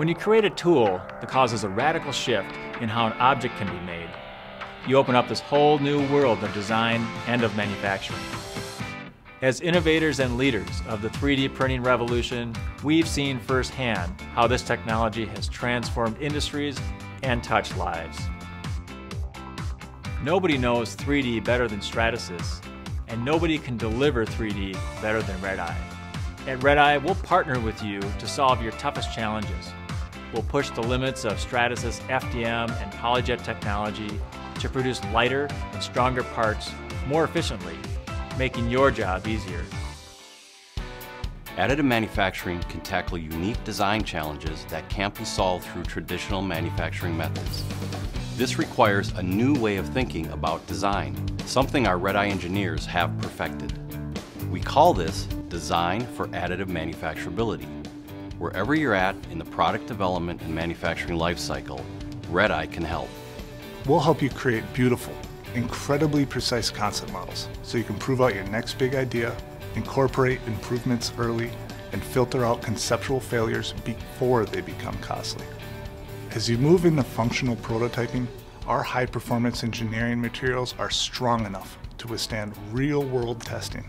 When you create a tool that causes a radical shift in how an object can be made, you open up this whole new world of design and of manufacturing. As innovators and leaders of the 3D printing revolution, we've seen firsthand how this technology has transformed industries and touched lives. Nobody knows 3D better than Stratasys, and nobody can deliver 3D better than RedEye. At RedEye, we'll partner with you to solve your toughest challenges. We'll push the limits of Stratasys FDM and PolyJet technology to produce lighter and stronger parts more efficiently making your job easier. Additive manufacturing can tackle unique design challenges that can't be solved through traditional manufacturing methods. This requires a new way of thinking about design, something our RedEye engineers have perfected. We call this Design for Additive Manufacturability. Wherever you're at in the product development and manufacturing lifecycle, RedEye can help. We'll help you create beautiful, incredibly precise concept models so you can prove out your next big idea, incorporate improvements early, and filter out conceptual failures before they become costly. As you move into functional prototyping, our high performance engineering materials are strong enough to withstand real world testing.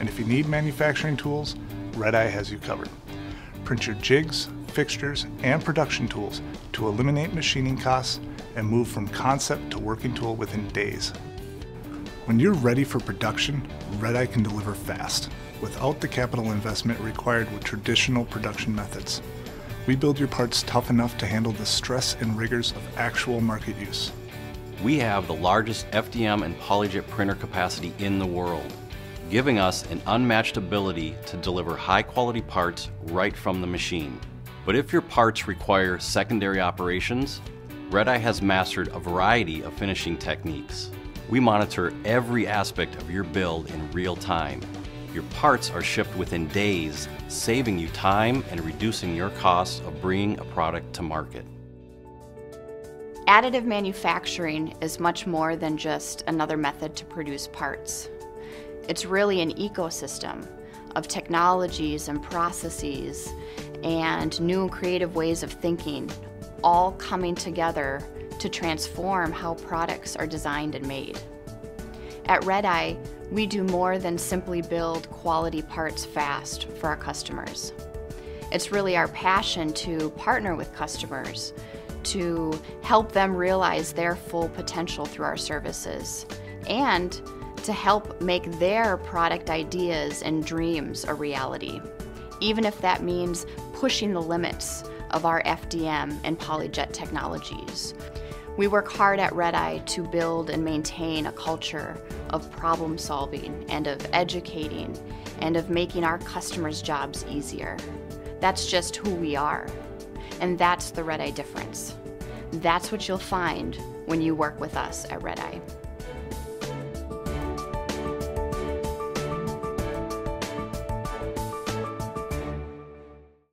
And if you need manufacturing tools, RedEye has you covered. Print your jigs, fixtures, and production tools to eliminate machining costs and move from concept to working tool within days. When you're ready for production, RedEye can deliver fast, without the capital investment required with traditional production methods. We build your parts tough enough to handle the stress and rigors of actual market use. We have the largest FDM and PolyJet printer capacity in the world, giving us an unmatched ability to deliver high quality parts right from the machine. But if your parts require secondary operations, RedEye has mastered a variety of finishing techniques. We monitor every aspect of your build in real time. Your parts are shipped within days, saving you time and reducing your costs of bringing a product to market. Additive manufacturing is much more than just another method to produce parts. It's really an ecosystem of technologies and processes and new and creative ways of thinking all coming together to transform how products are designed and made. At RedEye, we do more than simply build quality parts fast for our customers. It's really our passion to partner with customers to help them realize their full potential through our services and to help make their product ideas and dreams a reality, even if that means pushing the limits of our FDM and PolyJet technologies. We work hard at RedEye to build and maintain a culture of problem solving and of educating and of making our customers' jobs easier. That's just who we are. And that's the RedEye difference. That's what you'll find when you work with us at RedEye.